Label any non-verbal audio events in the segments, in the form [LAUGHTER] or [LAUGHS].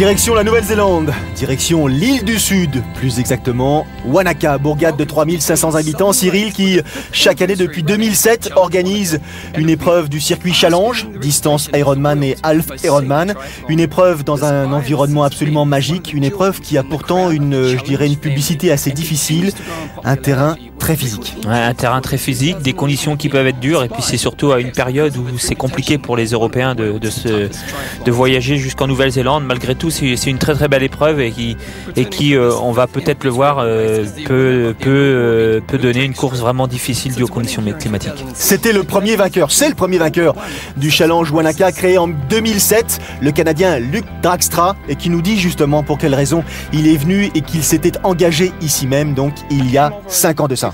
Direction la Nouvelle-Zélande, direction l'île du Sud, plus exactement Wanaka, bourgade de 3500 habitants, Cyril qui, chaque année depuis 2007, organise une épreuve du circuit Challenge, distance Ironman et Half Ironman, une épreuve dans un environnement absolument magique, une épreuve qui a pourtant une, je dirais, une publicité assez difficile, un terrain très physique. un terrain très physique, des conditions qui peuvent être dures, et puis c'est surtout à une période où c'est compliqué pour les Européens de, se, de voyager jusqu'en Nouvelle-Zélande. Malgré tout, c'est une très très belle épreuve et qui euh, on va peut-être le voir, euh, euh, peut donner une course vraiment difficile due aux conditions climatiques. C'était le premier vainqueur, c'est le premier vainqueur du Challenge Wanaka créé en 2007, le Canadien Luc Dragstra, et qui nous dit justement pour quelle raison il est venu et qu'il s'était engagé ici même, donc il y a 5 ans de ça.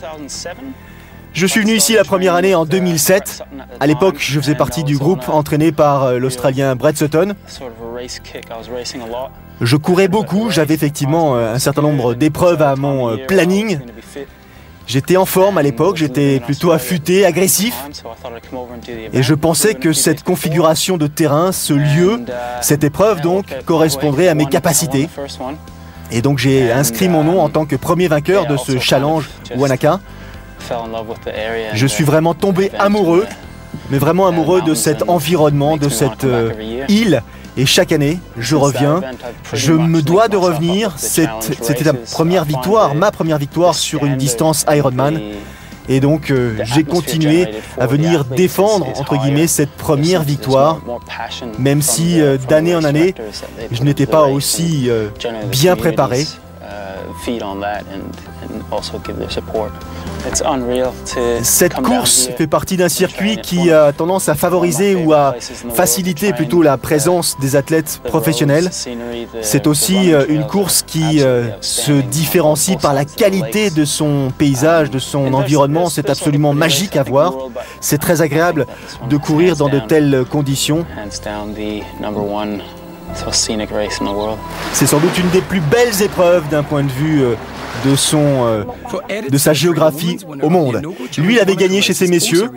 Je suis venu ici la première année en 2007. À l'époque, je faisais partie du groupe entraîné par euh, l'Australien Brett Sutton. Je courais beaucoup, j'avais effectivement euh, un certain nombre d'épreuves à mon euh, planning. J'étais en forme à l'époque, j'étais plutôt affûté, agressif. Et je pensais que cette configuration de terrain, ce lieu, cette épreuve donc, correspondrait à mes capacités. Et donc j'ai inscrit mon nom en tant que premier vainqueur de ce challenge Wanaka. Je suis vraiment tombé amoureux, mais vraiment amoureux de cet environnement, de cette euh, île. Et chaque année, je reviens. Je me dois de revenir. C'était la première victoire, ma première victoire sur une distance Ironman. Et donc euh, j'ai continué à venir défendre, entre guillemets, cette première victoire, même si euh, d'année en année, je n'étais pas aussi bien préparé. Cette course fait partie d'un circuit qui a tendance à favoriser ou à faciliter plutôt la présence des athlètes professionnels. C'est aussi euh, une course qui euh, se différencie par la qualité de son paysage, de son environnement. C'est absolument magique à voir. C'est très agréable de courir dans de telles conditions. C'est sans doute une des plus belles épreuves d'un point de vue euh, euh, de sa géographie au monde. Lui, il avait gagné chez ces messieurs.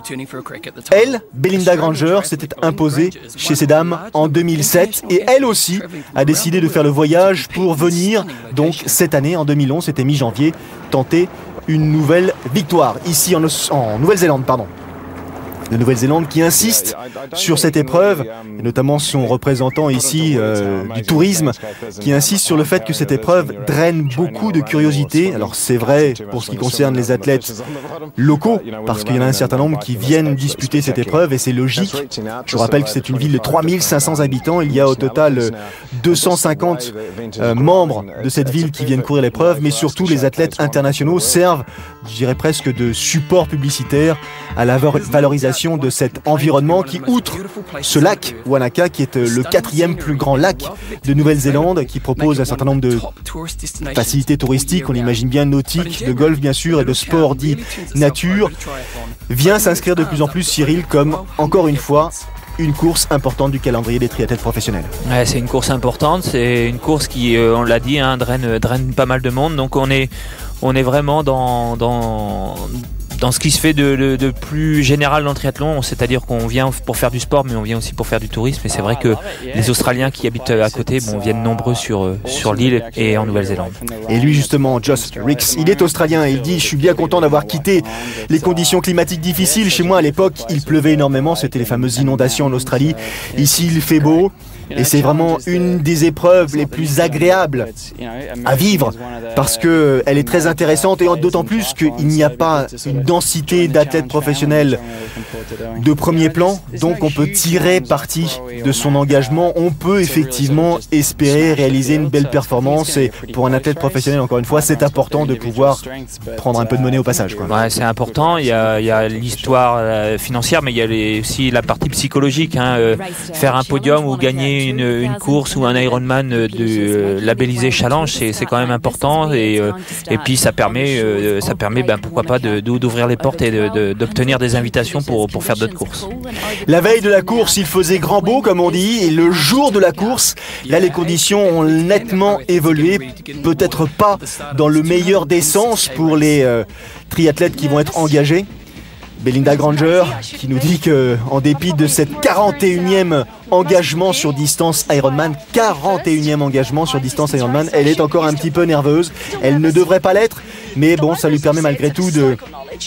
Elle, Belinda Granger, s'était imposée chez ces dames en 2007. Et elle aussi a décidé de faire le voyage pour venir, donc cette année, en 2011, c'était mi-janvier, tenter une nouvelle victoire, ici en Nouvelle-Zélande, pardon de Nouvelle-Zélande qui insiste sur cette épreuve, et notamment son représentant ici euh, du tourisme, qui insiste sur le fait que cette épreuve draine beaucoup de curiosité. Alors c'est vrai pour ce qui concerne les athlètes locaux, parce qu'il y en a un certain nombre qui viennent disputer cette épreuve, et c'est logique. Je rappelle que c'est une ville de 3500 habitants, il y a au total 250 euh, membres de cette ville qui viennent courir l'épreuve, mais surtout les athlètes internationaux servent, je dirais presque, de support publicitaire à la valorisation de cet environnement qui, outre ce lac Wanaka, qui est euh, le quatrième plus grand lac de Nouvelle-Zélande, qui propose un certain nombre de facilités touristiques, on imagine bien nautique, de golf bien sûr, et de sport dit nature, vient s'inscrire de plus en plus, Cyril, comme, encore une fois, une course importante du calendrier des triathlètes professionnels. c'est une course importante, c'est une course qui, euh, on l'a dit, hein, draine, draine pas mal de monde, donc on est, on est vraiment dans dans ce qui se fait de, plus général dans le triathlon, c'est-à-dire qu'on vient pour faire du sport, mais on vient aussi pour faire du tourisme. Et c'est vrai que les Australiens qui habitent à côté bon, viennent nombreux sur, euh, sur l'île et en Nouvelle-Zélande. Et lui, justement, Joss Ricks, il est australien et il dit Je suis bien content d'avoir quitté les conditions climatiques difficiles. Chez moi, à l'époque, il pleuvait énormément, c'était les fameuses inondations en Australie. Ici, il fait beau. Et c'est vraiment une des épreuves les plus agréables à vivre parce qu'elle est très intéressante et d'autant plus qu'il n'y a pas une densité d'athlètes professionnels de premier plan. Donc on peut tirer parti de son engagement. On peut effectivement espérer réaliser une belle performance. Et pour un athlète professionnel, encore une fois, c'est important de pouvoir prendre un peu de monnaie au passage. Ouais, c'est important. Il y a, l'histoire euh, financière, mais il y a aussi la partie psychologique. Hein, euh, faire un podium ou gagner une, course ou un Ironman de euh, labellisé Challenge, c'est quand même important et, euh, et puis ça permet, euh, ça permet ben, pourquoi pas d'ouvrir les portes et d'obtenir des invitations pour, pour faire d'autres courses. La veille de la course, il faisait grand beau comme on dit et le jour de la course, là les conditions ont nettement évolué, peut-être pas dans le meilleur des sens pour les triathlètes qui vont être engagés. Belinda Granger qui nous dit que en dépit de cette 41e engagement sur distance Ironman, 41e engagement sur distance Ironman, elle est encore un petit peu nerveuse. Elle ne devrait pas l'être, mais bon, ça lui permet malgré tout de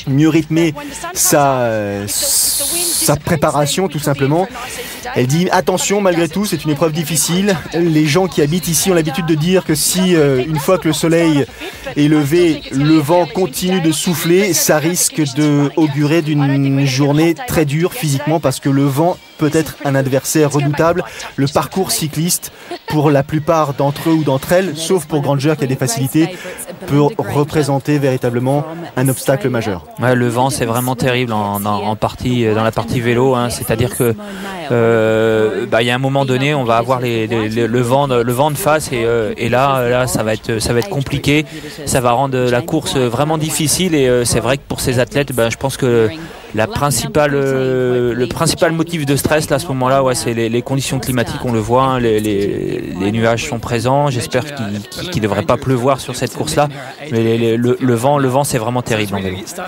mieux rythmer sa, sa préparation tout simplement. Elle dit attention malgré tout, c'est une épreuve difficile. Les gens qui habitent ici ont l'habitude de dire que si euh, une fois que le soleil est levé, le vent continue de souffler, ça risque de augurer d'une journée très dure physiquement parce que le vent peut être un adversaire redoutable. Le parcours cycliste, pour la plupart d'entre eux ou d'entre elles, sauf pour Granger qui a des facilités, peut représenter véritablement un obstacle majeur. le vent, c'est vraiment terrible en, partie, dans la partie vélo. Hein. C'est-à-dire que euh, bah, il y a un moment donné, on va avoir le, vent, de face et, euh, là, ça va être, compliqué. Ça va rendre la course vraiment difficile et euh, c'est vrai que pour ces athlètes, ben, je pense que la principale, euh, le principal motif de stress là, à ce moment-là, ouais, c'est les, conditions climatiques. On le voit, hein, les, les, nuages sont présents. J'espère qu'il ne devrait pas pleuvoir sur cette course-là. Mais le, vent, le vent, c'est vraiment terrible.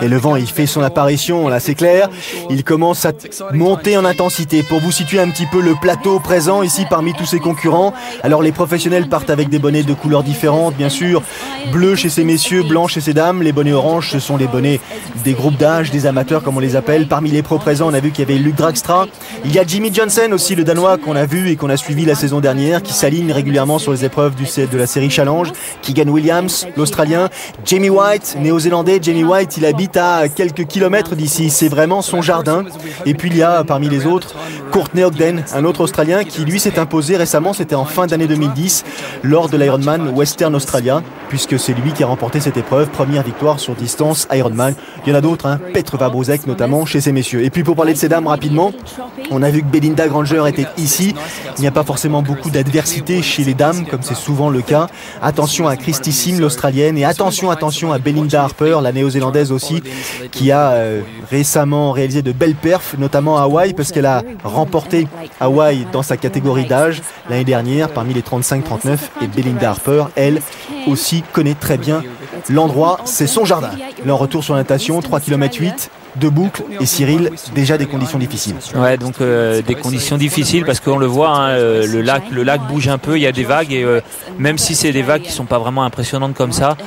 Et le vent, il fait son apparition. Là, c'est clair. Il commence à monter en intensité. Pour vous situer un petit peu le plateau présent ici parmi tous ses concurrents. Alors, les professionnels partent avec des bonnets de couleurs différentes, bien sûr. Bleu chez ces messieurs, blanc chez ces dames. Les bonnets oranges, ce sont les bonnets des groupes d'âge, des amateurs, comme on les Parmi les pros présents, on a vu qu'il y avait Luc Dragstra. Il y a Jimmy Johnson aussi, le Danois qu'on a vu et qu'on a suivi la saison dernière, qui s'aligne régulièrement sur les épreuves de la série Challenge. Keegan Williams, l'Australien. Jamie White, néo-zélandais. Jamie White, il habite à quelques kilomètres d'ici. C'est vraiment son jardin. Et puis il y a parmi les autres Courtney Ogden, un autre Australien qui lui s'est imposé récemment, c'était en fin d'année 2010, lors de l'Ironman Western Australia, puisque c'est lui qui a remporté cette épreuve. Première victoire sur distance Ironman. Il y en a d'autres, hein. Vabruzek notamment chez ces messieurs. Et puis pour parler de ces dames rapidement, on a vu que Belinda Granger était ici. Il n'y a pas forcément beaucoup d'adversité chez les dames, comme c'est souvent le cas. Attention à Christy Sim, l'Australienne, et attention, attention à Belinda Harper, la néo-zélandaise aussi, qui a euh, récemment réalisé de belles perfs, notamment à Hawaï, parce qu'elle a remporté Hawaï dans sa catégorie d'âge l'année dernière parmi les 35-39. Et Belinda Harper, elle aussi connaît très bien l'endroit, c'est son jardin. Leur retour sur la natation, 3 km 8, de boucle et Cyril déjà des conditions difficiles. Ouais donc euh, des conditions difficiles parce qu'on le voit hein, euh, le lac le lac bouge un peu il y a des vagues et euh, même si c'est des vagues qui sont pas vraiment impressionnantes comme ça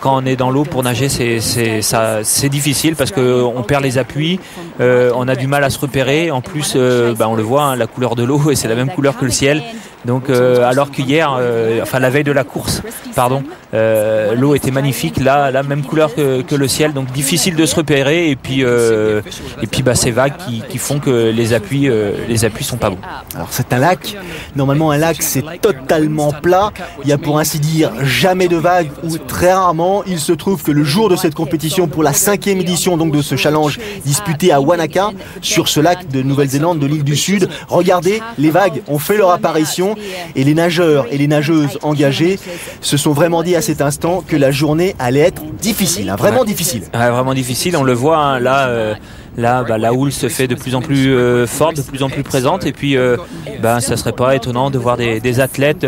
quand on est dans l'eau pour nager c'est difficile parce que on perd les appuis on a du mal à se repérer en plus bah, on le voit hein, la couleur de l'eau [LAUGHS] et c'est la même couleur que le ciel donc, euh, alors qu'hier, euh, enfin la veille de la course, pardon, euh, l'eau était magnifique, là, la même couleur que, que, le ciel, donc difficile de se repérer. Et puis, et puis, bah, ces vagues qui, qui, font que les appuis, les appuis sont pas bons. Alors, c'est un lac. Normalement, un lac, c'est totalement plat. Il y a pour ainsi dire jamais de vagues ou très rarement. Il se trouve que le jour de cette compétition, pour la cinquième édition donc de ce challenge disputé à Wanaka, sur ce lac de Nouvelle-Zélande, de l'île du Sud, regardez, les vagues ont fait leur apparition. Et les nageurs et les nageuses engagées se sont vraiment dit à cet instant que la journée allait être difficile, hein, vraiment difficile. vraiment difficile, on le voit hein, là. Euh, là, bah, la houle se fait de plus en plus euh, forte, de plus en plus présente, et puis, euh, bah, ça serait pas étonnant de voir des, athlètes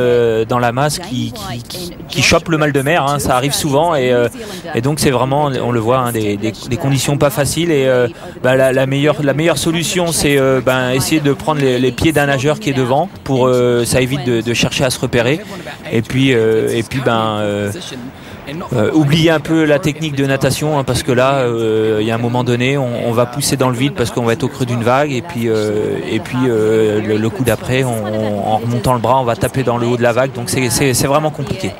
dans la masse qui, qui, chopent le mal de mer. Hein, ça arrive souvent, et, donc c'est vraiment, on le voit, des, conditions pas faciles. Et bah, la, meilleure, la meilleure solution, c'est ben, essayer de prendre les, pieds d'un nageur qui est devant pour ça évite de, chercher à se repérer. Et puis, euh, et puis ben, euh, euh, oublier un peu la technique de natation hein, parce que là, il y a un moment donné, on, va pousser dans le vide parce qu'on va être au creux d'une vague et puis, et puis le, coup d'après, en remontant le bras, on va taper dans le haut de la vague. Donc c'est vraiment compliqué.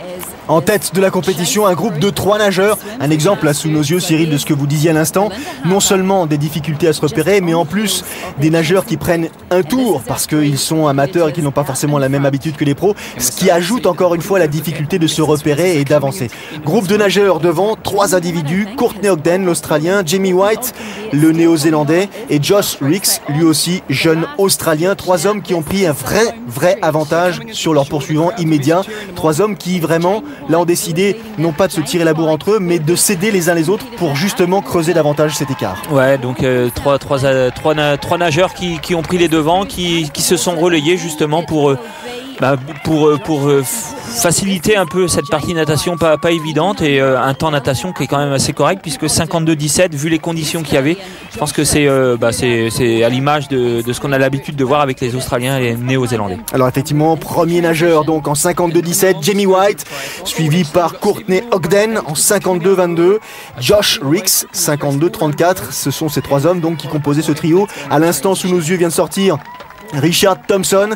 En tête de la compétition, un groupe de trois nageurs. Un exemple là sous nos yeux, Cyril, de ce que vous disiez à l'instant. Non seulement des difficultés à se repérer, mais en plus des nageurs qui prennent un tour parce qu'ils sont amateurs et qui n'ont pas forcément la même habitude que les pros, ce qui ajoute encore une fois la difficulté de se repérer et d'avancer. Groupe de nageurs devant, trois individus, Courtney Ogden, l'Australien, Jamie White, le Néo-Zélandais, et Josh Ricks, lui aussi jeune Australien. Trois hommes qui ont pris un vrai, vrai avantage sur leur poursuivant immédiat. Trois hommes qui vraiment là ont décidé non pas de se tirer la bourre entre eux, mais de céder les uns les autres pour justement creuser davantage cet écart. Ouais, donc euh, trois, trois, trois, nageurs qui, qui, ont pris les devants, qui, qui se sont relayés justement pour, euh, bah, pour, euh, euh, faciliter un peu cette partie natation pas, évidente et euh, un temps natation qui est quand même assez correct puisque 52-17 vu les conditions qu'il y avait je pense que c'est bah, à l'image de, de, ce qu'on a l'habitude de voir avec les Australiens et les Néo-Zélandais. Alors effectivement premier nageur donc en 52-17 Jamie White suivi par Courtney Ogden en 52-22 Josh Ricks 52-34 ce sont ces trois hommes donc qui composaient ce trio à l'instant sous nos yeux vient de sortir Richard Thompson,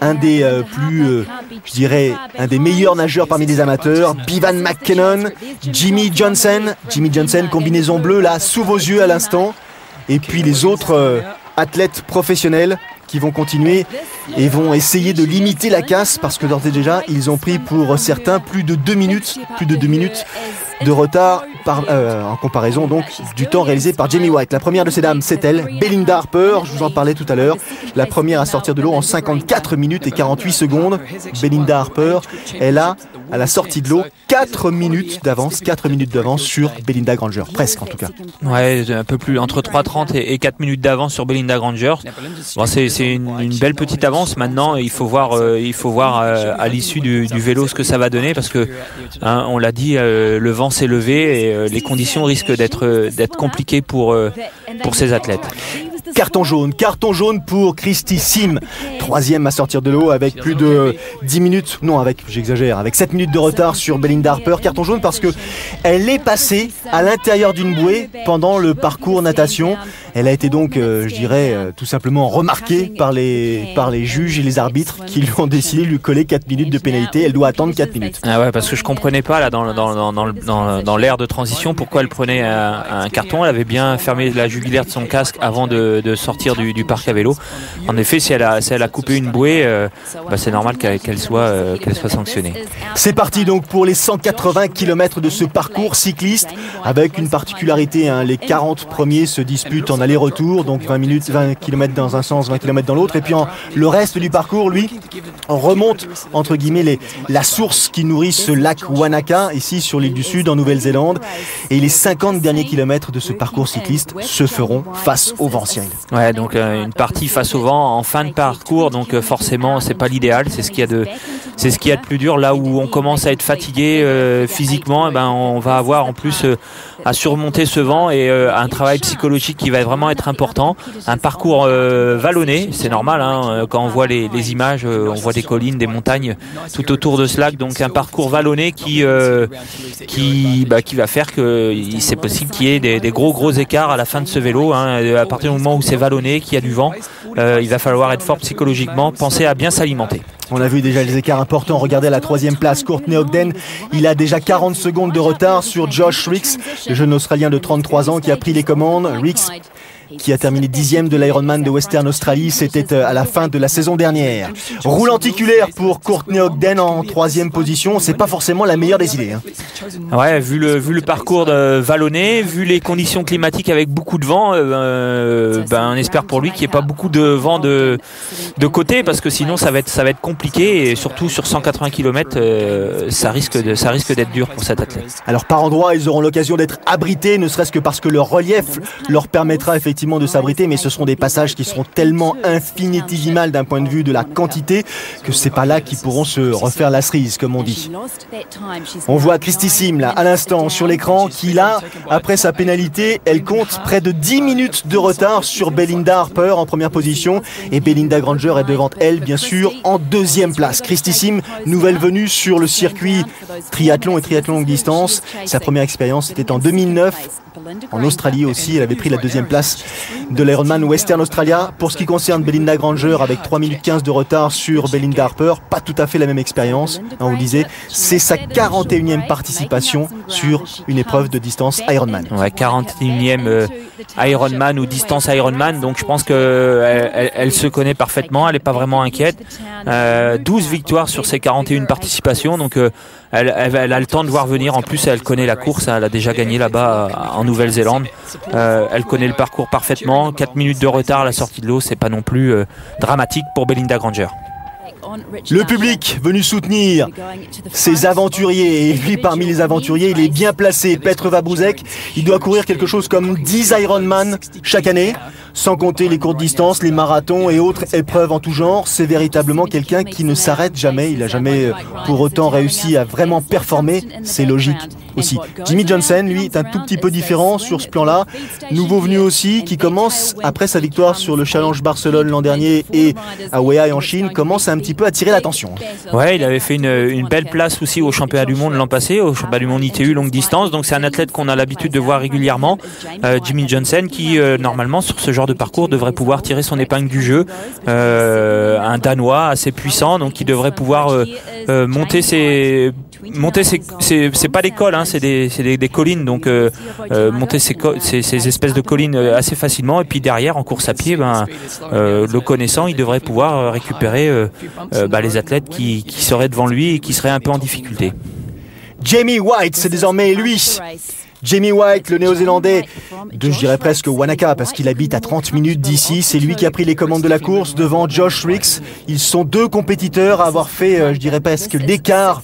un des euh, plus, euh, je dirais, un des meilleurs nageurs parmi les amateurs. Bivan McKinnon, Jimmy Johnson, Jimmy Johnson, combinaison bleue là, sous vos yeux à l'instant. Et puis les autres euh, athlètes professionnels qui vont continuer et vont essayer de limiter la casse parce que d'ores et déjà, ils ont pris pour certains plus de deux minutes, plus de deux minutes de retard euh, en comparaison donc du temps réalisé par Jamie White. La première de ces dames, c'est elle, Belinda Harper, je vous en parlais tout à l'heure, la première à sortir de l'eau en 54 minutes et 48 secondes. Belinda Harper, elle a à la sortie de l'eau 4 minutes d'avance, 4 minutes d'avance sur Belinda Granger, presque en tout cas. Ouais, un peu plus, entre 3.30 et 4 minutes d'avance sur Belinda Granger. Bon, c'est une, belle petite avance. Maintenant, il faut voir, euh, il faut voir euh, à l'issue du, vélo ce que ça va donner parce que hein, on l'a dit, le vent s'est levé et euh, les conditions risquent d'être euh, compliquées euh, pour ces athlètes. Carton jaune, carton jaune pour Christy Sim, troisième à sortir de l'eau avec plus de 10 minutes, non avec, j'exagère, avec 7 minutes de retard sur Belinda Harper. Carton jaune parce que elle est passée à l'intérieur d'une bouée pendant le parcours natation. Elle a été donc, euh, je dirais, euh, tout simplement remarquée par les, par les juges et les arbitres qui lui ont décidé de lui coller 4 minutes de pénalité. Elle doit attendre 4 minutes. Ah ouais, parce que je comprenais pas là dans, dans, dans, dans, dans l'ère de transition pourquoi elle prenait un, un, carton. Elle avait bien fermé la jugulaire de son casque avant de, de sortir du, parc à vélo. En effet, si elle a, coupé une bouée, euh, bah c'est normal qu'elle soit, qu'elle soit sanctionnée. C'est parti donc pour les 180 km de ce parcours cycliste avec une particularité. Hein, les 40 premiers se disputent en aller-retour, donc 20 minutes, 20 km dans un sens, 20 km dans l'autre. Et puis le reste du parcours, lui, remonte entre guillemets la source qui nourrit ce lac Wanaka, ici sur l'île du Sud, en Nouvelle-Zélande. Et les 50 derniers kilomètres de ce parcours cycliste se feront face au vent. Ouais, donc euh, une partie face au vent en fin de parcours, donc euh, forcément, c'est pas l'idéal, c'est ce qu'il y a de c'est ce qui est le plus dur. Là où on commence à être fatigué euh, physiquement, eh ben, on va avoir en plus euh, à surmonter ce vent et euh, un travail psychologique qui va vraiment être important. Un parcours vallonné, c'est normal. Hein, quand on voit les, les images, on voit des collines, des montagnes tout autour de ce lac. Donc un parcours vallonné qui qui bah, qui va faire que c'est possible qu'il y ait des, des, gros gros écarts à la fin de ce vélo. Hein, à partir du moment où c'est vallonné, qu'il y a du vent, il va falloir être fort psychologiquement, penser à bien s'alimenter. On a vu déjà les écarts importants. Regardez à la troisième place, Courtney Ogden. Il a déjà 40 secondes de retard sur Josh Ricks, le jeune Australien de 33 ans qui a pris les commandes. Ricks qui a terminé dixième de l'Ironman de Western Australie. C'était euh, à la fin de la saison dernière. Roule anticulaire pour Courtney Ogden en troisième position. C'est pas forcément la meilleure des idées. Hein. Ouais, vu le, vu le parcours de vallonné, vu les conditions climatiques avec beaucoup de vent, euh, ben, on espère pour lui qu'il n'y ait pas beaucoup de vent de, de côté parce que sinon ça va être, ça va être compliqué et surtout sur 180 km, euh, ça risque de, ça risque d'être dur pour cet athlète. Alors par endroits, ils auront l'occasion d'être abrités, ne serait-ce que parce que leur relief leur permettra effectivement de s'abriter, mais ce seront des passages qui seront tellement infinitésimales d'un point de vue de la quantité que c'est pas là qu'ils pourront se refaire la cerise, comme on dit. On voit Christy Sim, là, à l'instant, sur l'écran, qui là, après sa pénalité, elle compte près de 10 minutes de retard sur Belinda Harper en première position, et Belinda Granger est devant elle, bien sûr, en deuxième place. Christy Sim, nouvelle venue sur le circuit triathlon et triathlon longue distance. Sa première expérience, c'était en 2009 en Australie aussi, elle avait pris la deuxième place de l'Ironman Western Australia. Pour ce qui concerne Belinda Granger, avec 3 minutes 15 de retard sur Belinda Harper, pas tout à fait la même expérience. On vous disait, c'est sa 41e participation sur une épreuve de distance Ironman. Ouais, 41e euh, Ironman ou distance Ironman, donc je pense qu'elle elle, se connaît parfaitement, elle n'est pas vraiment inquiète. 12 euh, victoires sur ses 41 participations, donc euh, elle, a le temps de voir venir. En plus, elle connaît la course, elle a déjà gagné là-bas en Nouvelle-Zélande. Euh, elle connaît le parcours parfaitement. 4 minutes de retard à la sortie de l'eau, c'est pas non plus euh, dramatique pour Belinda Granger. Le public venu soutenir ces aventuriers. Et lui, parmi les aventuriers, il est bien placé. Petre Vabouzek, il doit courir quelque chose comme 10 Ironman chaque année. Sans compter les courtes distances, les marathons et autres épreuves en tout genre, c'est véritablement quelqu'un qui ne s'arrête jamais. Il n'a jamais euh, pour autant réussi à vraiment performer. C'est logique aussi. Jimmy Johnson, lui, est un tout petit peu différent sur ce plan-là. Nouveau venu aussi, qui commence, après sa victoire sur le Challenge Barcelone l'an dernier et à Weihai en Chine, commence un petit peu à attirer l'attention. Ouais, il avait fait une, une, belle place aussi au championnat du monde l'an passé, au championnat du monde ITU longue distance. Donc c'est un athlète qu'on a l'habitude de voir régulièrement. Euh, Jimmy Johnson, qui euh, normalement sur ce genre de parcours devrait pouvoir tirer son épingle du jeu. Euh, un Danois assez puissant, donc qui devrait pouvoir euh, monter ses monter ses, c'est pas des hein, c'est des, collines, donc monter ces, espèces de collines assez facilement. Et puis derrière, en course à pied, ben, le connaissant, il devrait pouvoir récupérer bah, les athlètes qui seraient devant lui et qui seraient un peu en difficulté. Jamie White, c'est désormais lui. Jamie White, le néo-zélandais de, je dirais presque Wanaka, parce qu'il habite à 30 minutes d'ici. C'est lui qui a pris les commandes de la course devant Josh Ricks. Ils sont deux compétiteurs à avoir fait, euh, je dirais presque, l'écart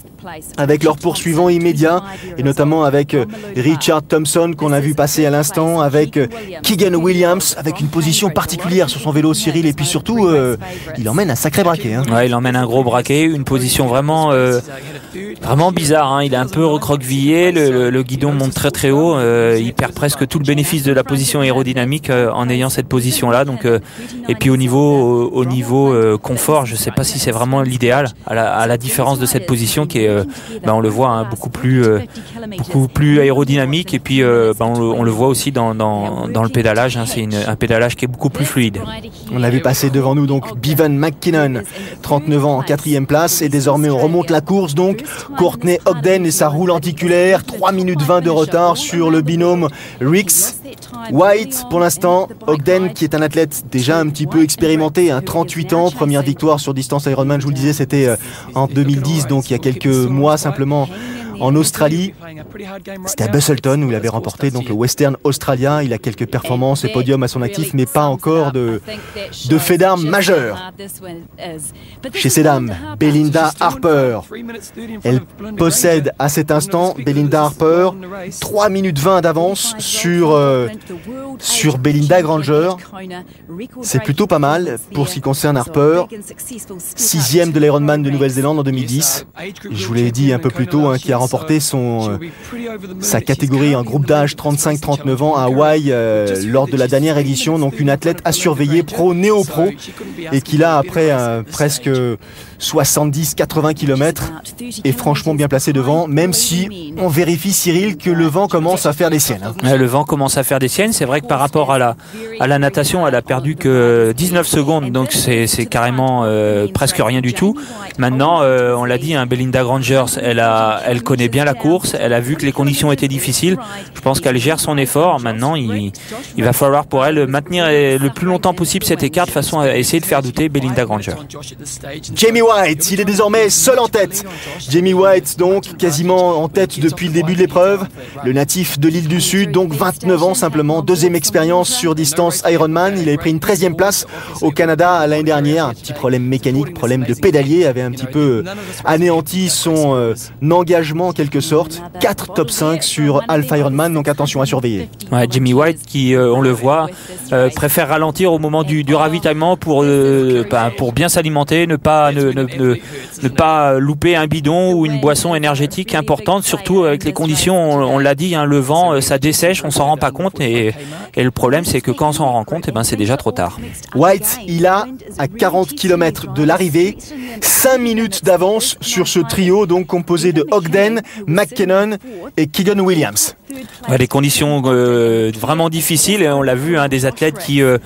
avec leurs poursuivants immédiats, et notamment avec euh, Richard Thompson qu'on a vu passer à l'instant, avec euh, Keegan Williams, avec une position particulière sur son vélo Cyril, et puis surtout, euh, il emmène un sacré braquet. Hein. Il emmène un gros braquet, une position vraiment, vraiment bizarre. Hein. Il est un peu recroquevillé, le, guidon monte très très haut, il perd presque tout le bénéfice de la position aérodynamique en ayant cette position-là. Donc, et puis au niveau, au, niveau confort, je sais pas si c'est vraiment l'idéal, à la différence de cette position qui est bah, on le voit hein, beaucoup plus euh, beaucoup plus aérodynamique et puis euh, bah, on, le, voit aussi dans, le pédalage. Hein, c'est un pédalage qui est beaucoup plus fluide. On a vu passer devant nous donc Bevan McKinnon, 39 ans en quatrième place et désormais on remonte la course donc Courtney Ogden et sa roue lenticulaire, 3 minutes 20 de retard sur le binôme Rix White pour l'instant, Ogden qui est un athlète déjà un petit peu expérimenté, 38 ans, première victoire sur distance Ironman, je vous le disais, c'était euh, en 2010, donc il y a quelques mois simplement en Australie. C'était à Busselton où il avait remporté donc le Western Australia. Il a quelques performances et podiums à son actif, mais pas encore de, de fait d'armes majeur. Chez ces dames, Belinda Harper. Elle possède à cet instant, Belinda Harper, 3 minutes 20 d'avance sur, euh, sur Belinda Granger. C'est plutôt pas mal pour ce qui concerne Harper. Sixième de l'Ironman de Nouvelle-Zélande en 2010. Je vous l'ai dit un peu plus tôt, hein, qui a remporté son, euh, sa catégorie en groupe d'âge 35-39 ans à Hawaï euh, lors de la dernière édition. Donc une athlète à surveiller, pro, néo-pro, et qui là, après euh, presque 70-80 km, est franchement bien placé devant, même si on vérifie, Cyril, que le vent commence à faire des siennes. Hein. Le vent commence à faire des siennes. C'est vrai que par rapport à la, à la natation, elle a perdu que 19 secondes, donc c'est carrément presque rien du tout. Maintenant, on l'a dit, hein, Belinda Grangers, elle, a, elle connaît bien la course, elle a vu que les conditions étaient difficiles. Je pense qu'elle gère son effort. Maintenant, il, va falloir pour elle maintenir le plus longtemps possible cet écart de façon à essayer de faire douter Belinda Granger. Jamie White, il est désormais seul en tête. Jamie White, donc, quasiment en tête depuis le début de l'épreuve. Le natif de l'île du Sud, donc 29 ans simplement, deuxième expérience sur distance Ironman. Il avait pris une 13e place au Canada l'année dernière. Un petit problème mécanique, problème de pédalier, avait un petit peu anéanti son euh, engagement en quelque sorte. 4 top 5 sur Alpha Ironman, donc attention à surveiller. Ouais, Jimmy White, qui, euh, on le voit, euh, préfère ralentir au moment du, du ravitaillement pour, euh, ben, pour bien s'alimenter, ne pas, ne, ne, ne, pas louper un bidon ou une boisson énergétique importante, surtout avec les conditions, on, l'a dit, hein, le vent, ça dessèche, on s'en rend pas compte et, et le problème c'est que quand on s'en rend compte, et eh ben, c'est déjà trop tard. White, il a à 40 km de l'arrivée 5 minutes d'avance sur ce trio donc composé de Ogden, McKinnon et Keegan Williams. des conditions euh, vraiment difficiles on l'a vu, hein, des athlètes qui euh,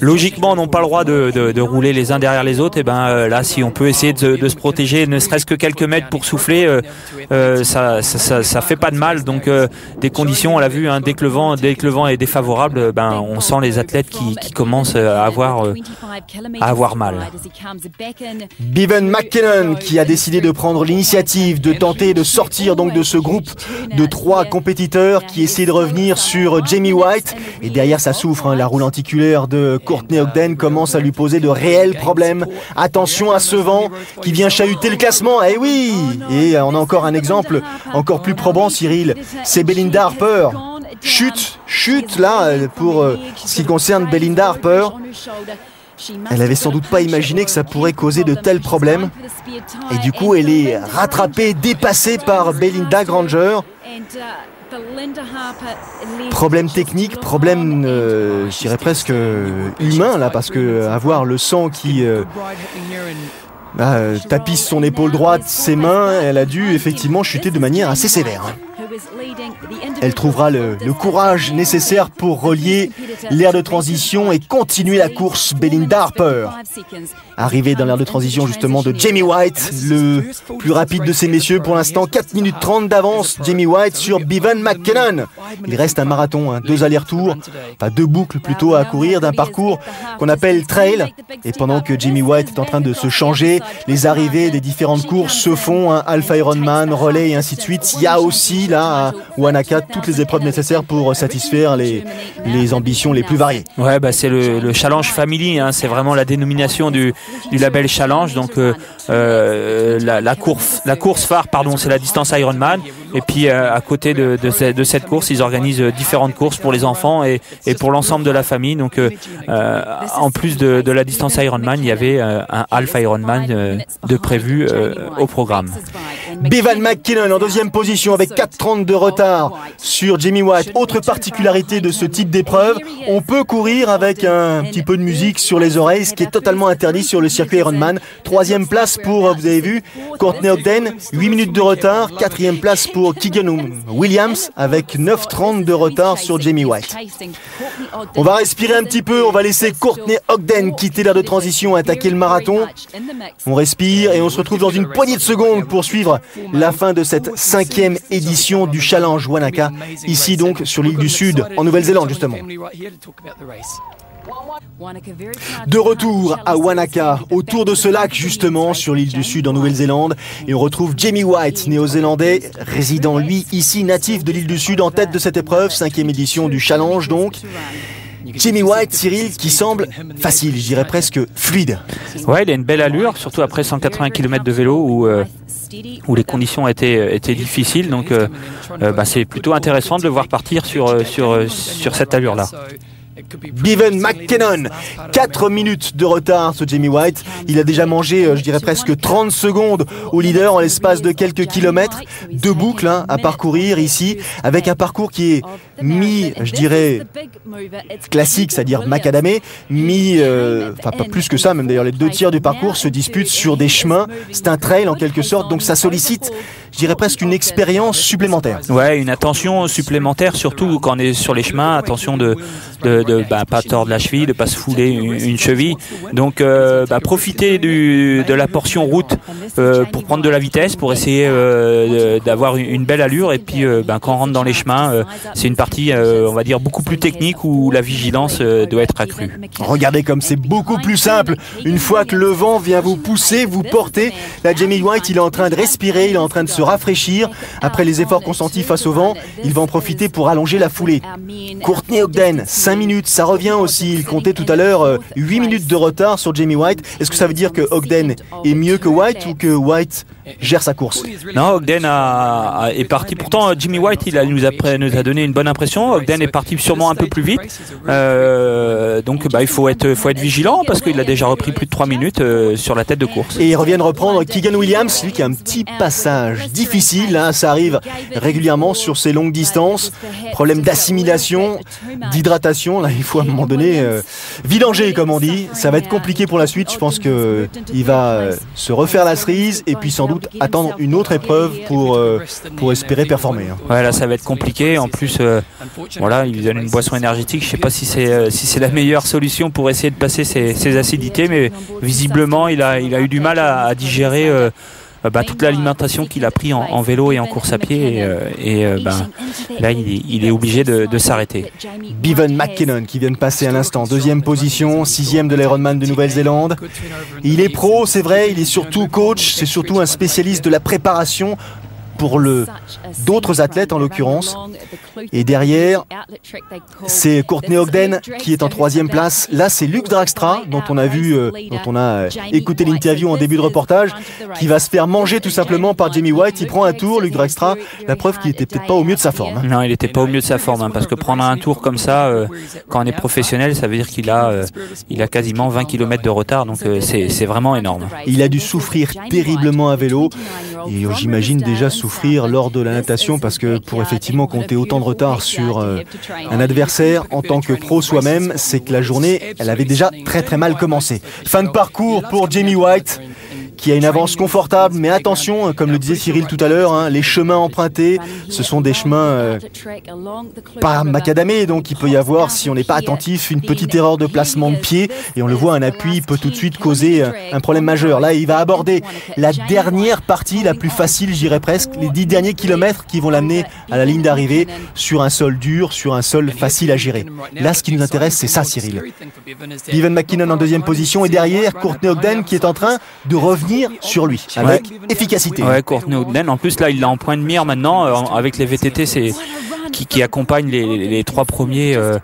logiquement n'ont pas le droit de, rouler les uns derrière les autres. Et ben euh, là, si on peut essayer de, se protéger, ne serait-ce que quelques mètres pour souffler, ça, ça, fait pas de mal. Donc des conditions, on l'a vu, hein, dès que le vent, dès que le vent est défavorable, ben on sent les athlètes qui, commencent à avoir à avoir mal. Bevan McKinnon qui a décidé de prendre l'initiative de tenter de sortir donc de ce groupe de trois compétiteurs qui essaient de revenir sur Jamie White. Et derrière, ça souffre. Hein. La roue lenticulaire de Courtney Ogden commence à lui poser de réels problèmes. Attention à ce vent qui vient chahuter le classement. Eh oui Et on a encore un exemple encore plus probant, Cyril. C'est Belinda Harper chute, chute là pour ce qui concerne Belinda Harper. Elle avait sans doute pas imaginé que ça pourrait causer de tels problèmes. Et du coup, elle est rattrapée, dépassée par Belinda Granger. Problème technique, problème, euh, je dirais presque humain là, parce que avoir le sang qui euh, bah, tapisse son épaule droite, ses mains, elle a dû effectivement chuter de manière assez sévère. Elle trouvera le, courage nécessaire pour relier l'aire de transition et continuer la course Belinda Harper. Arrivé dans l'aire de transition justement de Jamie White, le plus rapide de ces messieurs pour l'instant, 4 minutes 30 d'avance, Jamie White sur Bevan McKinnon. Il reste un marathon, hein, deux allers-retours, enfin deux boucles plutôt à courir d'un parcours qu'on appelle trail. Et pendant que Jamie White est en train de se changer, les arrivées des différentes courses se font, un Alpha Ironman, relais et ainsi de suite. Il y a aussi là à Wanaka toutes les épreuves nécessaires pour satisfaire les, les ambitions les plus variées. Ouais, bah c'est le, challenge family, hein. c'est vraiment la dénomination du, du label challenge. Donc euh, euh, la, la, course, la course phare, pardon, c'est la distance Ironman. Et puis euh, à côté de, cette course, ils organisent différentes courses pour les enfants et, pour l'ensemble de la famille. Donc en plus de, la distance Ironman, il y avait un Alpha Ironman de prévu au programme. Bevan McKinnon en deuxième position avec 4,30 de retard sur Jamie White. Autre particularité de ce type d'épreuve, on peut courir avec un petit peu de musique sur les oreilles, ce qui est totalement interdit sur le circuit Ironman. Troisième place pour, vous avez vu, Courtney Ogden, 8 minutes de retard. Quatrième place pour Keegan Williams avec 9,30 de retard sur Jamie White. On va respirer un petit peu, on va laisser Courtney Ogden quitter l'air de transition, attaquer le marathon. On respire et on se retrouve dans une poignée de secondes pour suivre la fin de cette cinquième édition du Challenge Wanaka, ici donc sur l'île du Sud, en Nouvelle-Zélande justement. De retour à Wanaka, autour de ce lac justement, sur l'île du Sud en Nouvelle-Zélande, et on retrouve Jamie White, néo-zélandais, résident lui ici, natif de l'île du Sud, en tête de cette épreuve, cinquième édition du Challenge donc. Jamie White, Cyril, qui semble facile, je dirais presque fluide. Ouais, il a une belle allure, surtout après 180 km de vélo où, euh, où les conditions étaient, étaient difficiles. Donc euh, euh, bah, c'est plutôt intéressant de le voir partir sur, sur, sur cette allure-là. Bevan McKinnon, 4 minutes de retard sur Jamie White. Il a déjà mangé, euh, je dirais presque 30 secondes au leader en l'espace de quelques kilomètres. Deux boucles hein, à parcourir ici, avec un parcours qui est mi, je dirais, classique, c'est-à-dire macadamé, mi, euh, enfin pas plus que ça, même d'ailleurs les deux tiers du parcours se disputent sur des chemins. C'est un trail en quelque sorte, donc ça sollicite je dirais presque une expérience supplémentaire. Ouais, une attention supplémentaire, surtout quand on est sur les chemins, attention de de, de bah, pas tordre la cheville, de pas se fouler une, cheville. Donc, euh, bah, profiter de la portion route euh, pour prendre de la vitesse, pour essayer euh, d'avoir une belle allure. Et puis, bah, quand on rentre dans les chemins, c'est une partie, on va dire, beaucoup plus technique où la vigilance doit être accrue. Regardez comme c'est beaucoup plus simple. Une fois que le vent vient vous pousser, vous porter, la Jamie White, il est en train de respirer, il est en train de se rafraîchir. Après les efforts consentis face au vent, il va en profiter pour allonger la foulée. Courtney Ogden, 5 minutes, ça revient aussi. Il comptait tout à l'heure 8 minutes de retard sur Jamie White. Est-ce que ça veut dire que Ogden est mieux que White ou que White gère sa course Non, Ogden a, est parti. Pourtant, Jimmy White, il a, nous, a, nous a donné une bonne impression. Ogden est parti sûrement un peu plus vite. Euh, donc, bah, il faut être, faut être vigilant parce qu'il a déjà repris plus de 3 minutes euh, sur la tête de course. Et il revient de reprendre Keegan Williams, lui qui a un petit passage difficile. Hein, ça arrive régulièrement sur ces longues distances. Problème d'assimilation, d'hydratation. Là, il faut à un moment donné euh, vidanger, comme on dit. Ça va être compliqué pour la suite. Je pense que il va euh, se refaire la cerise et puis sans doute attendre une autre épreuve pour, euh, pour espérer performer. Hein. Ouais, là, ça va être compliqué. En plus, voilà, il lui donne une boisson énergétique. Je sais pas si c'est si c'est la meilleure solution pour essayer de passer ses, acidités, mais visiblement, il a, il a eu du mal à, digérer euh, bah, toute l'alimentation qu'il a pris en, vélo et en course à pied. Et, euh, euh, bah, là, il est, obligé de, s'arrêter. Bevan McKinnon qui vient de passer à l'instant. Deuxième position, sixième de l'Ironman de Nouvelle-Zélande. Il est pro, c'est vrai, il est surtout coach, c'est surtout un spécialiste de la préparation pour d'autres athlètes en l'occurrence. Et derrière, c'est Courtney Ogden qui est en troisième place. Là, c'est Luke Dragstra, dont on a vu, euh, dont on a euh, écouté l'interview en début de reportage, qui va se faire manger tout simplement par Jamie White. Il prend un tour, Luke Dragstra, la preuve qu'il était peut-être pas au mieux de sa forme. Hein. Non, il n'était pas au mieux de sa forme, hein, parce que prendre un tour comme ça, euh, quand on est professionnel, ça veut dire qu'il a, il a quasiment 20 km de retard, donc c'est vraiment énorme. Il a dû souffrir terriblement à vélo, et j'imagine déjà souffrir lors de la natation, parce que pour effectivement compter autant de retard sur un adversaire en tant que pro soi-même, c'est que la journée, elle avait déjà très très mal commencé. Fin de parcours pour Jamie White qui a une avance confortable, mais attention, comme le disait Cyril tout à l'heure, hein, les chemins empruntés, ce sont des chemins euh, pas macadamés, donc il peut y avoir, si on n'est pas attentif, une petite erreur de placement de pied, et on le voit, un appui peut tout de suite causer euh, un problème majeur. Là, il va aborder la dernière partie, la plus facile, j'irais presque, les dix derniers kilomètres qui vont l'amener à la ligne d'arrivée sur un sol dur, sur un sol facile à gérer. Là, ce qui nous intéresse, c'est ça, Cyril. Evan McKinnon en deuxième position, et derrière, Courtney Ogden qui est en train de revenir sur lui avec efficacité. Ouais, Courtney. En plus, là, il l'a en point de mire maintenant. Euh, avec les VTT, c'est qui, qui accompagne les, trois premiers euh,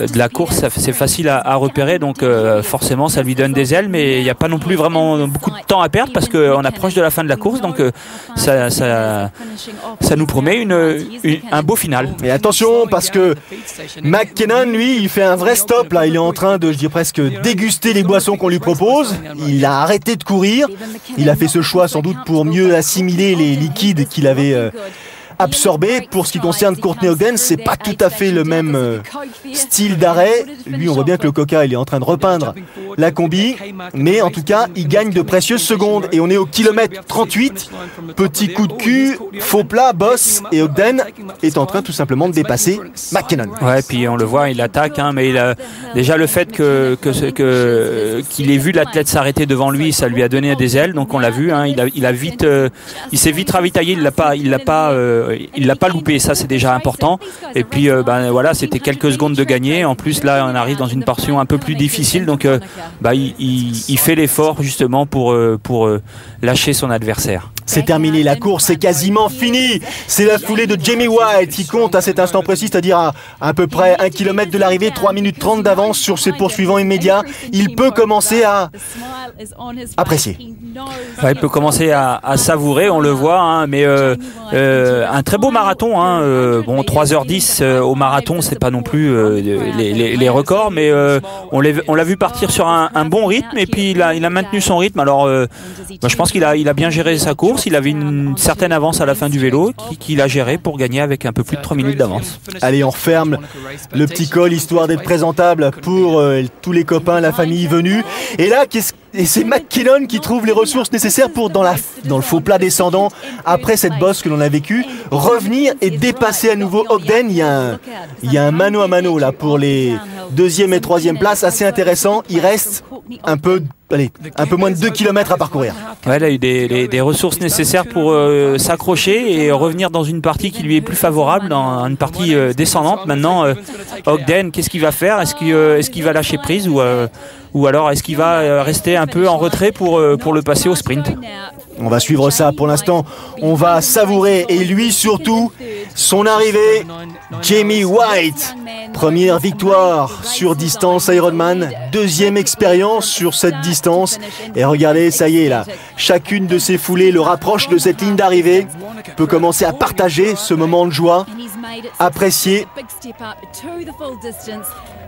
euh, de la course, c'est facile à, repérer, donc euh, forcément ça lui donne des ailes, mais il n'y a pas non plus vraiment beaucoup de temps à perdre parce qu'on approche de la fin de la course, donc ça, ça, nous promet un beau final. Et attention parce que McKinnon, lui, il fait un vrai stop là, il est en train de, je dis presque, déguster les boissons qu'on lui propose. Il a arrêté de courir. Il a fait ce choix sans doute pour mieux assimiler les liquides qu'il avait absorbé. Pour ce qui concerne Courtney Ogden, c'est pas tout à fait le même euh, style d'arrêt. Lui, on voit bien que le Coca, il est en train de repeindre la combi, mais en tout cas, il gagne de précieuses secondes. Et on est au kilomètre 38. Petit coup de cul, faux plat, boss, et Ogden est en train tout simplement de dépasser McKinnon. Ouais, puis on le voit, il attaque, hein, mais il a déjà le fait que que qu'il ait vu l'athlète s'arrêter devant lui, ça lui a donné des ailes. Donc on l'a vu, hein, il a vite, euh, il s'est vite ravitaillé, il l'a pas, il l'a pas euh, il l'a pas loupé, ça c'est déjà important. Et puis euh, ben voilà, c'était quelques secondes de gagner. En plus là, on arrive dans une portion un peu plus difficile, donc euh, bah, il, fait l'effort justement pour lâcher son adversaire. C'est terminé, la course est quasiment finie. C'est la foulée de Jamie White qui compte à cet instant précis, c'est-à-dire à à peu près un kilomètre de l'arrivée, 3 minutes 30 d'avance sur ses poursuivants immédiats. Il peut commencer à apprécier. il peut commencer à, savourer, on le voit, hein, mais euh, euh, un très beau marathon. Hein, euh, bon, 3h10 euh, au marathon, c'est pas non plus les, records, mais on l'a vu partir sur un, bon rythme et puis il a, maintenu son rythme. Alors, je pense qu'il a, a bien géré sa course. Il avait une certaine avance à la fin du vélo qu'il a géré pour gagner avec un peu plus de 3 minutes d'avance. Allez, on referme le petit col histoire d'être présentable pour tous les copains, la famille venue. Et là, qu'est-ce et c'est McKinnon qui trouve les ressources nécessaires pour, dans, la, dans le faux plat descendant, après cette bosse que l'on a vécue, revenir et dépasser à nouveau Ogden. Il y, a un, il y a un mano à mano là pour les deuxième et troisième places, assez intéressant. Il reste un peu allez, un peu moins de 2 km à parcourir. Ouais, il a eu des, des, ressources nécessaires pour euh, s'accrocher et revenir dans une partie qui lui est plus favorable, dans une partie euh, descendante. Maintenant, euh, Ogden, qu'est-ce qu'il va faire? Est-ce qu'il est qu'il va lâcher prise ou, ou alors est-ce qu'il va rester un peu en retrait pour, pour le passer au sprint on va suivre ça pour l'instant. On va savourer et lui surtout son arrivée. Jamie White, première victoire sur distance Ironman, deuxième expérience sur cette distance. Et regardez, ça y est là, chacune de ces foulées le rapproche de cette ligne d'arrivée, peut commencer à partager ce moment de joie, apprécier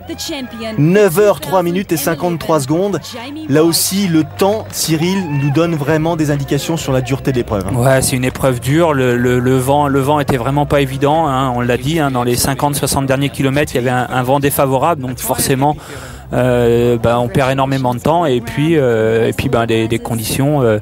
9h 3 minutes et 53 secondes. Là aussi, le temps, Cyril, nous donne vraiment des indications sur la dureté de l'épreuve. Hein. Ouais, c'est une épreuve dure. Le, le, vent, le vent était vraiment pas évident. Hein. on l'a dit, hein, dans les 50-60 derniers kilomètres, il y avait un, vent défavorable, donc forcément. Euh, bah, on perd énormément de temps et puis euh, et puis bah, des, des conditions euh,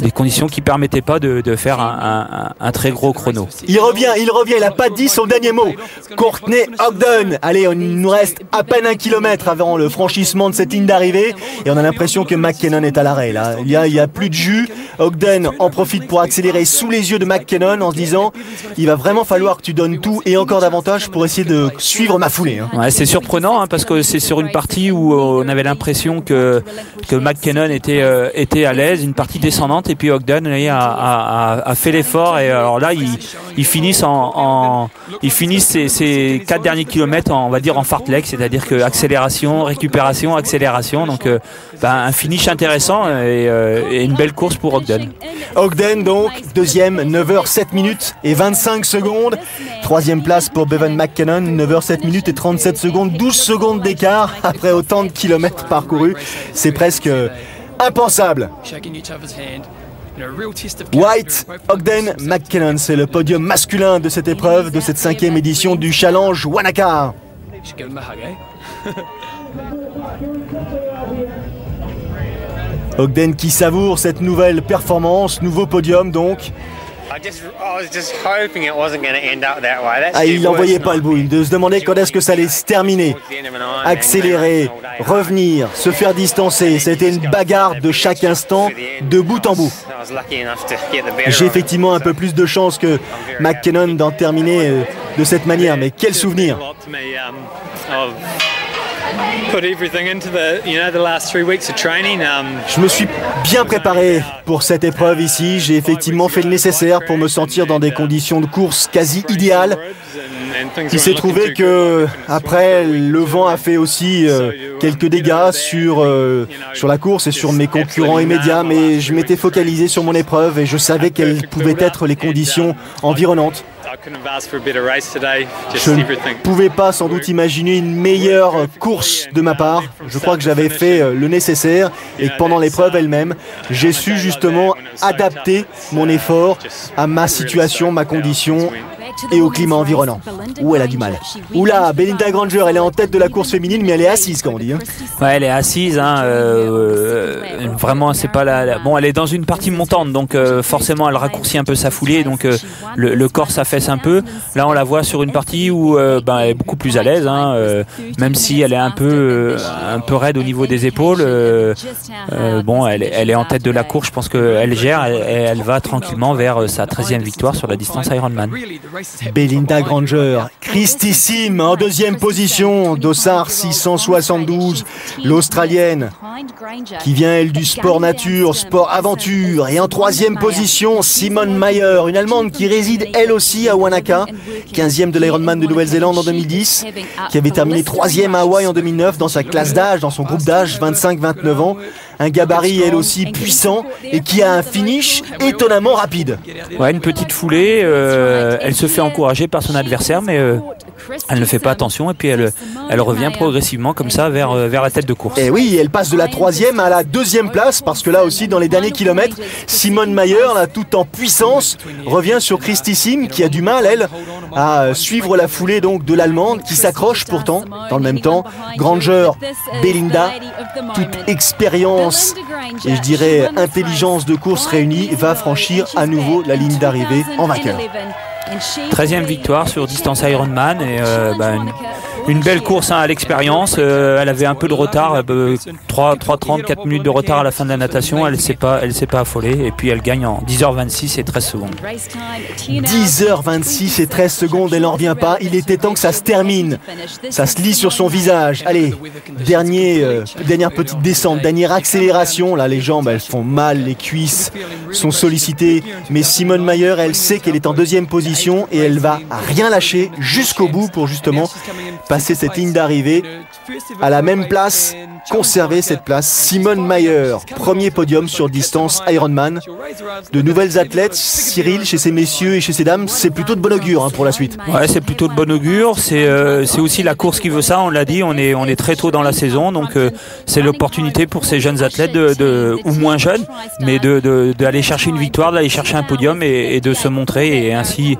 des conditions qui permettaient pas de, de faire un, un, un, très gros chrono. Il revient, il revient, il a pas dit son dernier mot. Courtney Ogden. Allez, il nous reste à peine un kilomètre avant le franchissement de cette ligne d'arrivée et on a l'impression que McKinnon est à l'arrêt là. Il y a, il y a plus de jus. Ogden en profite pour accélérer sous les yeux de McKinnon en se disant il va vraiment falloir que tu donnes tout et encore davantage pour essayer de suivre ma foulée. Hein. Ouais, c'est surprenant hein, parce que c'est sur une partie où on avait l'impression que, que McKinnon était, euh, était à l'aise, une partie descendante, et puis Ogden a, a, a, fait l'effort. Et alors là, ils, ils finissent, en, en ils finissent ces, ces, quatre derniers kilomètres, en, on va dire en fartlek, c'est-à-dire que accélération, récupération, accélération. Donc euh, ben, un finish intéressant et, euh, et, une belle course pour Ogden. Ogden donc, deuxième, 9h 7 minutes et 25 secondes. Troisième place pour Bevan McKinnon, 9h 7 minutes et 37 secondes, 12 secondes d'écart [LAUGHS] après autant de kilomètres parcourus. C'est presque impensable. White, Ogden, McKinnon, c'est le podium masculin de cette épreuve, de cette cinquième édition du Challenge Wanaka. Ogden qui savoure cette nouvelle performance, nouveau podium donc. Ah, il n'en voyait pas le bout. Il se demandait quand est-ce que ça allait se terminer. Accélérer, revenir, se faire distancer. C'était une bagarre de chaque instant, de bout en bout. J'ai effectivement un peu plus de chance que McKinnon d'en terminer euh, de cette manière, mais quel souvenir je me suis bien préparé pour cette épreuve ici. J'ai effectivement fait le nécessaire pour me sentir dans des conditions de course quasi idéales. Il s'est trouvé que après le vent a fait aussi euh, quelques dégâts sur euh, sur la course et sur mes concurrents immédiats, mais je m'étais focalisé sur mon épreuve et je savais quelles pouvaient être les conditions environnantes. Je ne pouvais pas sans doute imaginer une meilleure course de ma part. Je crois que j'avais fait euh, le nécessaire. Et que pendant l'épreuve elle-même, j'ai su justement adapter mon effort à ma situation, ma condition et au climat environnant, où elle a du mal. Oula, Belinda Granger, elle est en tête de la course féminine, mais elle est assise, comme on dit. Hein. Ouais, elle est assise. Hein, euh, euh, vraiment, c'est pas la, Bon, elle est dans une partie montante, donc euh, forcément, elle raccourcit un peu sa foulée, donc le, corps s'affaisse un peu. Là, on la voit sur une partie où ben, elle est beaucoup plus à l'aise, hein, même si elle est un peu, un peu raide au niveau des épaules. bon, elle, elle, est en tête de la course. Je pense qu'elle gère et elle, elle, va tranquillement vers sa 13e victoire sur la distance Ironman. Belinda Granger, Christissime en deuxième position, Dossard 672, l'Australienne, qui vient elle du sport nature, sport aventure, et en troisième position, Simone Mayer, une Allemande qui réside elle aussi à Wanaka, 15e de l'Ironman de Nouvelle-Zélande en 2010, qui avait terminé troisième à Hawaï en 2009 dans sa classe d'âge, dans son groupe d'âge 25-29 ans un gabarit elle aussi puissant et qui a un finish étonnamment rapide. Ouais, une petite foulée, euh, elle se fait encourager par son adversaire, mais euh, elle ne fait pas attention et puis elle, elle revient progressivement comme ça vers, euh, vers la tête de course. Et oui, elle passe de la troisième à la deuxième place parce que là aussi, dans les derniers kilomètres, Simone Mayer, là, tout en puissance, revient sur Christissime qui a du mal, elle, à suivre la foulée donc de l'Allemande qui s'accroche pourtant dans le même temps. Granger, Belinda, toute expérience et je dirais intelligence de course réunie va franchir à nouveau la ligne d'arrivée en vainqueur. 13e victoire sur distance Ironman et euh, bah, une belle course hein, à l'expérience. Euh, elle avait un peu de retard, 3, 3 30, 4 minutes de retard à la fin de la natation. Elle s'est pas, elle s'est pas affolée et puis elle gagne en 10h26 et 13 secondes. 10h26 et 13 secondes, elle n'en revient pas. Il était temps que ça se termine. Ça se lit sur son visage. Allez, euh, dernière petite descente, dernière accélération. Là, les jambes, elles font mal, les cuisses sont sollicitées. Mais Simone Mayer, elle sait qu'elle est en deuxième position et elle va rien lâcher jusqu'au bout pour justement passer cette ligne d'arrivée à la même place, conserver cette place. Simone Mayer, premier podium sur distance Ironman. De nouvelles athlètes, Cyril, chez ces messieurs et chez ces dames, c'est plutôt de bon augure hein, pour la suite. Ouais, c'est plutôt de bon augure. C'est euh, c'est aussi la course qui veut ça, on l'a dit, on est, on est très tôt dans la saison, donc euh, c'est l'opportunité pour ces jeunes athlètes, ou moins jeunes, mais d'aller de, chercher une victoire, d'aller chercher un podium et, de se montrer et ainsi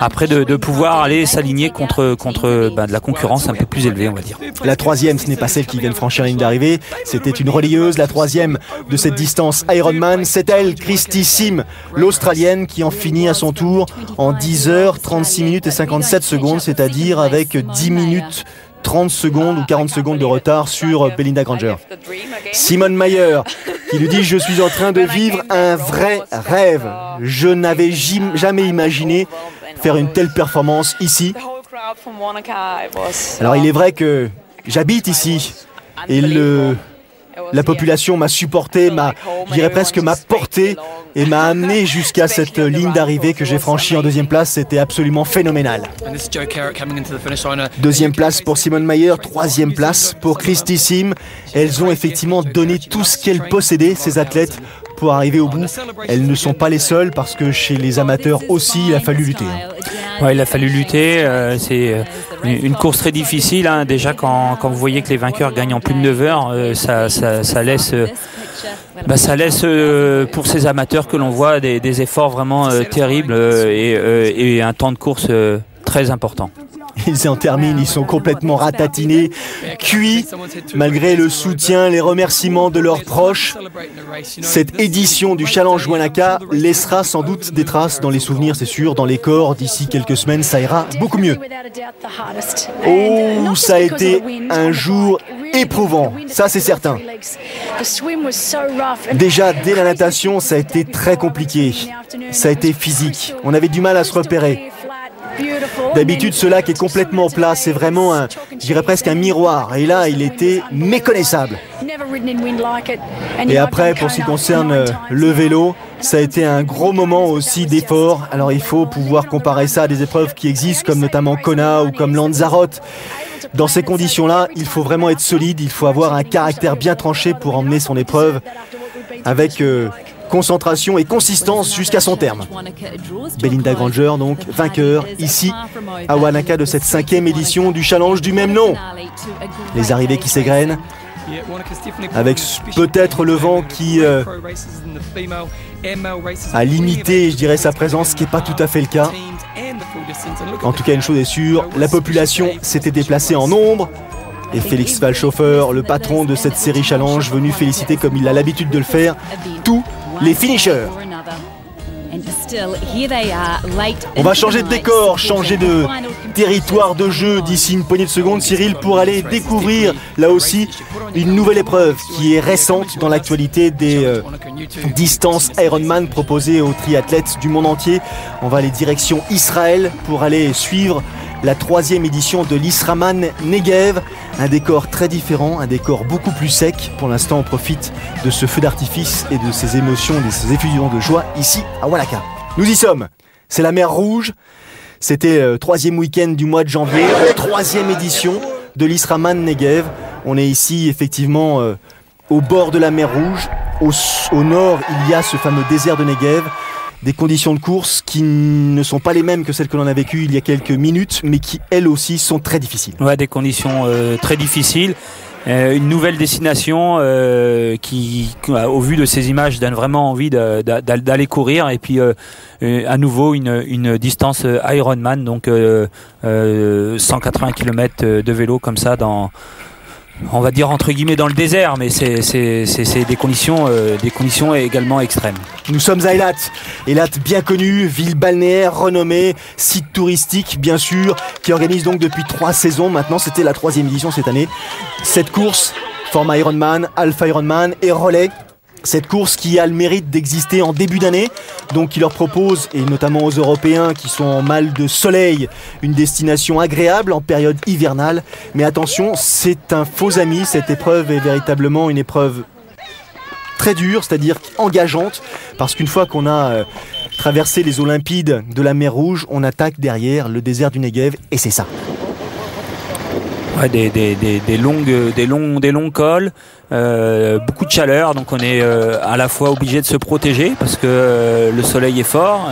après de, pouvoir aller s'aligner contre, contre ben, de la concurrence un peu plus élevée, on va dire. La troisième, ce n'est pas celle qui vient de franchir la ligne d'arrivée, c'était une relieuse, la troisième de cette distance Ironman. C'est elle, Christy Sim, l'Australienne, qui en finit à son tour en 10 heures, 36 minutes et 57 secondes, c'est-à-dire avec 10 minutes 30 secondes ou 40 secondes de retard sur Belinda Granger. Simone Mayer, qui lui dit Je suis en train de vivre un vrai rêve. Je n'avais jamais imaginé faire une telle performance ici. Alors il est vrai que j'habite ici et le la population m'a supporté, m'a, dirais presque m'a porté et m'a amené [LAUGHS] jusqu'à cette ligne d'arrivée que j'ai franchie en deuxième place. C'était absolument phénoménal. Deuxième place pour Simone Mayer, troisième place pour Christy Sim. Elles ont effectivement donné tout ce qu'elles possédaient, ces athlètes, pour arriver au bout. Elles ne sont pas les seules parce que chez les amateurs aussi, il a fallu lutter. Hein. Ouais, il a fallu lutter. Euh, c'est euh, une course très difficile. Hein. Déjà, quand, quand, vous voyez que les vainqueurs gagnent en plus de 9 heures, euh, ça, laisse, bah, ça laisse pour ces amateurs que l'on voit des, efforts vraiment terribles et, un temps de course très important. [LAUGHS] Ils en terminent, ils sont complètement ratatinés, cuits, malgré le soutien, les remerciements de leurs proches. Cette édition du Challenge Wanaka laissera sans doute des traces dans les souvenirs, c'est sûr, dans les corps. D'ici quelques semaines, ça ira beaucoup mieux. Oh, ça a été un jour éprouvant, ça c'est certain. Déjà, dès la natation, ça a été très compliqué. Ça a été physique. On avait du mal à se repérer. D'habitude, ce lac est complètement plat. C'est vraiment un, je dirais presque un miroir. Et là, il était méconnaissable. Et après, pour ce qui concerne euh, le vélo, ça a été un gros moment aussi d'effort. Alors, il faut pouvoir comparer ça à des épreuves qui existent, comme notamment Kona ou comme Lanzarote. Dans ces conditions-là, il faut vraiment être solide, il faut avoir un caractère bien tranché pour emmener son épreuve avec euh, concentration et consistance jusqu'à son terme. Belinda Granger, donc, vainqueur ici à Wanaka de cette cinquième édition du challenge du même nom. Les arrivées qui s'égrènent, avec peut-être le vent qui euh, a limité, je dirais, sa présence, ce qui n'est pas tout à fait le cas. En tout cas, une chose est sûre, la population s'était déplacée en nombre. Et Félix Valchauffeur, le patron de cette série Challenge, venu féliciter comme il a l'habitude de le faire, tous les finishers. On va changer de décor, changer de territoire de jeu d'ici une poignée de secondes, Cyril, pour aller découvrir là aussi une nouvelle épreuve qui est récente dans l'actualité des euh, distances Ironman proposées aux triathlètes du monde entier. On va aller direction Israël pour aller suivre la troisième édition de l'Israman Negev. Un décor très différent, un décor beaucoup plus sec. Pour l'instant, on profite de ce feu d'artifice et de ces émotions, de ces effusions de joie ici à Walaka. Nous y sommes. C'est la mer Rouge. C'était le euh, troisième week-end du mois de janvier, troisième édition de l'Israman Negev. On est ici effectivement euh, au bord de la mer Rouge. Au, au, nord, il y a ce fameux désert de Negev des conditions de course qui ne sont pas les mêmes que celles que l'on a vécues il y a quelques minutes, mais qui elles aussi sont très difficiles. Ouais, des conditions euh, très difficiles. Euh, une nouvelle destination euh, qui, au vu de ces images, donne vraiment envie d'aller courir. Et puis, à nouveau, une, une distance Ironman, donc 180 km de vélo comme ça dans on va dire entre guillemets dans le désert, mais c'est des conditions, euh, des conditions également extrêmes. Nous sommes à Elat, Elat bien connu, ville balnéaire renommée, site touristique bien sûr, qui organise donc depuis trois saisons. Maintenant, c'était la troisième édition cette année. Cette course, format Ironman, Alpha Ironman et relais cette course qui a le mérite d'exister en début d'année, donc qui leur propose, et notamment aux Européens qui sont en mal de soleil, une destination agréable en période hivernale. Mais attention, c'est un faux ami, cette épreuve est véritablement une épreuve très dure, c'est-à-dire engageante, parce qu'une fois qu'on a euh, traversé les Olympides de la mer Rouge, on attaque derrière le désert du Negev, et c'est ça. des, longues, cols, euh, beaucoup de chaleur, donc on est euh, à la fois obligé de se protéger parce que euh, le soleil est fort.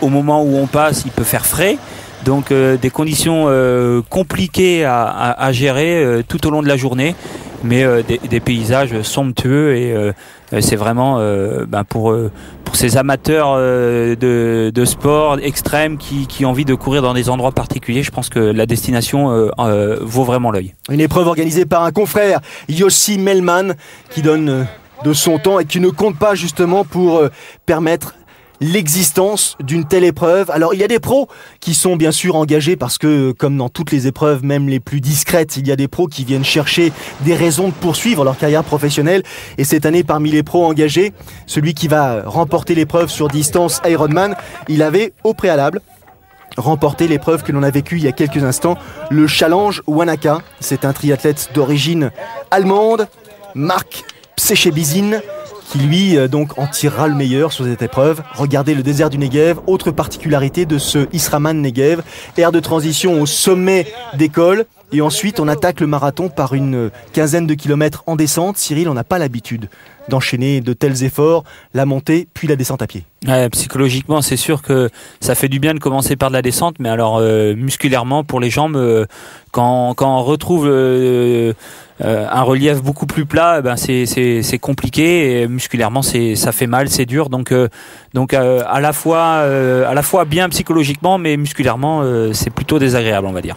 au moment où on passe, il peut faire frais. Donc des conditions compliquées à, gérer tout au long de la journée, mais des, paysages somptueux et c'est vraiment ben, pour pour ces amateurs de, de, sport extrême qui, qui ont envie de courir dans des endroits particuliers. Je pense que la destination vaut vraiment l'œil. Une épreuve organisée par un confrère, Yossi Melman, qui donne euh, de son temps et qui ne compte pas justement pour euh, permettre l'existence d'une telle épreuve. Alors il y a des pros qui sont bien sûr engagés parce que comme dans toutes les épreuves, même les plus discrètes, il y a des pros qui viennent chercher des raisons de poursuivre leur carrière professionnelle. Et cette année, parmi les pros engagés, celui qui va remporter l'épreuve sur distance Ironman, il avait au préalable remporté l'épreuve que l'on a vécue il y a quelques instants, le Challenge Wanaka. C'est un triathlète d'origine allemande, Marc Psechebizin, qui lui euh, donc en tirera le meilleur sur cette épreuve. Regardez le désert du Negev, autre particularité de ce Israman Negev, aire de transition au sommet d'école. Et ensuite, on attaque le marathon par une quinzaine de kilomètres en descente. Cyril, on n'a pas l'habitude d'enchaîner de tels efforts, la montée puis la descente à pied. psychologiquement, c'est sûr que ça fait du bien de commencer par de la descente, mais alors euh, musculairement, pour les jambes, euh, quand, quand on retrouve euh, un relief beaucoup plus plat, eh ben c'est compliqué et musculairement ça fait mal, c'est dur. Donc donc à la fois à la fois bien psychologiquement, mais musculairement c'est plutôt désagréable, on va dire.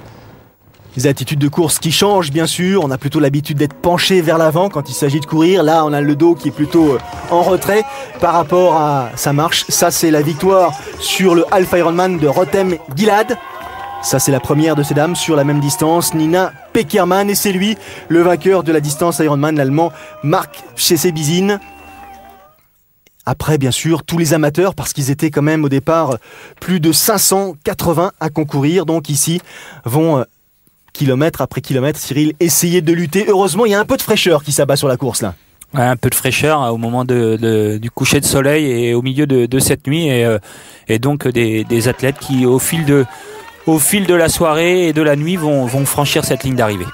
Les attitudes de course qui changent, bien sûr. On a plutôt l'habitude d'être penché vers l'avant quand il s'agit de courir. Là, on a le dos qui est plutôt euh, en retrait par rapport à sa marche. Ça, c'est la victoire sur le Half Ironman de Rotem Gilad. Ça, c'est la première de ces dames sur la même distance, Nina Peckerman. Et c'est lui, le vainqueur de la distance Ironman, l'allemand Marc Chessebizin. Après, bien sûr, tous les amateurs, parce qu'ils étaient quand même au départ plus de 580 à concourir. Donc ici, vont euh, kilomètre après kilomètre, Cyril, essayer de lutter. Heureusement, il y a un peu de fraîcheur qui s'abat sur la course là. un peu de fraîcheur hein, au moment du coucher de soleil et au milieu de, cette nuit et, euh, donc des, athlètes qui au fil de au fil de la soirée et de la nuit vont, vont franchir cette ligne d'arrivée.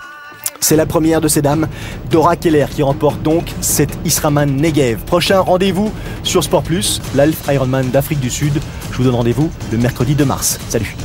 C'est la première de ces dames, Dora Keller, qui remporte donc cette Israman Negev. Prochain rendez-vous sur Sport Plus, l'Alf Ironman d'Afrique du Sud. Je vous donne rendez-vous le mercredi 2 mars. Salut